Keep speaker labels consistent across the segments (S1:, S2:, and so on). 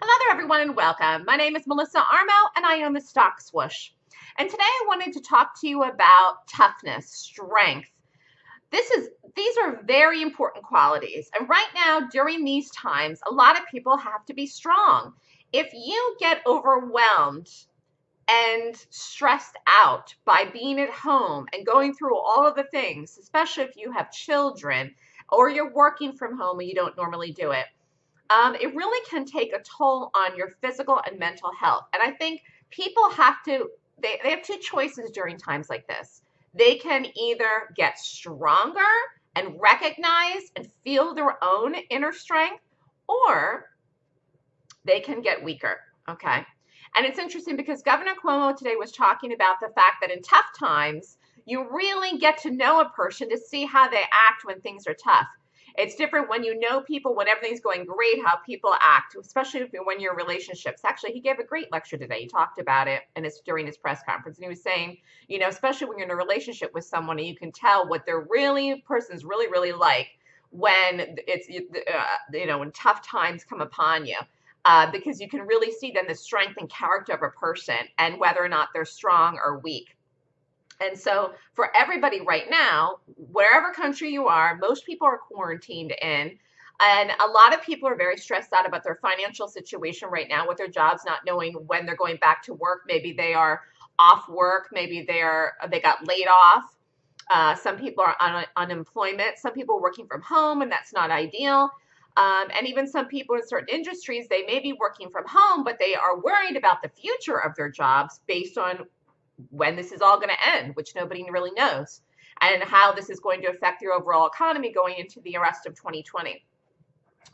S1: Hello there, everyone, and welcome. My name is Melissa Armo, and I own the Stock Swoosh. And today I wanted to talk to you about toughness, strength. This is these are very important qualities. And right now, during these times, a lot of people have to be strong. If you get overwhelmed and stressed out by being at home and going through all of the things, especially if you have children or you're working from home and you don't normally do it, um, it really can take a toll on your physical and mental health. And I think people have to, they, they have two choices during times like this. They can either get stronger and recognize and feel their own inner strength, or they can get weaker. Okay. And it's interesting because Governor Cuomo today was talking about the fact that in tough times, you really get to know a person to see how they act when things are tough. It's different when you know people, when everything's going great, how people act, especially when you're in relationships. Actually, he gave a great lecture today. He talked about it and it's during his press conference. And he was saying, you know, especially when you're in a relationship with someone and you can tell what they're really, person's really, really like when it's, uh, you know, when tough times come upon you. Uh, because you can really see then the strength and character of a person and whether or not they're strong or weak. And so for everybody right now, wherever country you are, most people are quarantined in. And a lot of people are very stressed out about their financial situation right now with their jobs, not knowing when they're going back to work. Maybe they are off work. Maybe they are they got laid off. Uh, some people are on unemployment. Some people are working from home, and that's not ideal. Um, and even some people in certain industries, they may be working from home, but they are worried about the future of their jobs based on when this is all going to end, which nobody really knows, and how this is going to affect your overall economy going into the rest of 2020.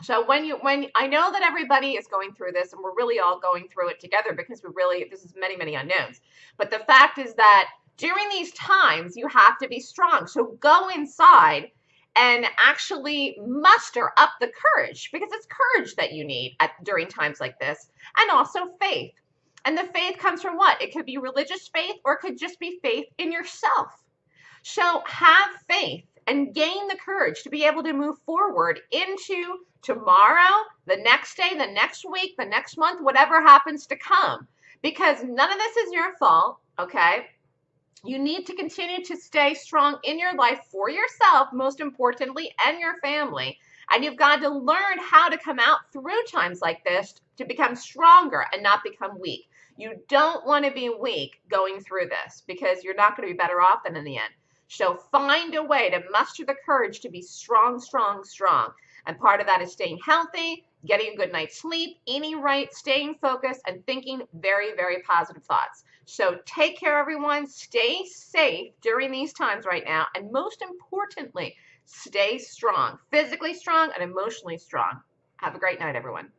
S1: So when you when I know that everybody is going through this and we're really all going through it together because we really this is many many unknowns. But the fact is that during these times you have to be strong. So go inside and actually muster up the courage because it's courage that you need at during times like this and also faith. And the faith comes from what? It could be religious faith or it could just be faith in yourself. So have faith and gain the courage to be able to move forward into tomorrow, the next day, the next week, the next month, whatever happens to come. Because none of this is your fault, okay? You need to continue to stay strong in your life for yourself, most importantly, and your family. And you've got to learn how to come out through times like this to become stronger and not become weak. You don't want to be weak going through this because you're not going to be better off than in the end. So find a way to muster the courage to be strong, strong, strong. And part of that is staying healthy, getting a good night's sleep, eating right, staying focused, and thinking very, very positive thoughts. So take care, everyone. Stay safe during these times right now. And most importantly, stay strong, physically strong and emotionally strong. Have a great night, everyone.